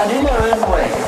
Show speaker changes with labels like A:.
A: and in her own way,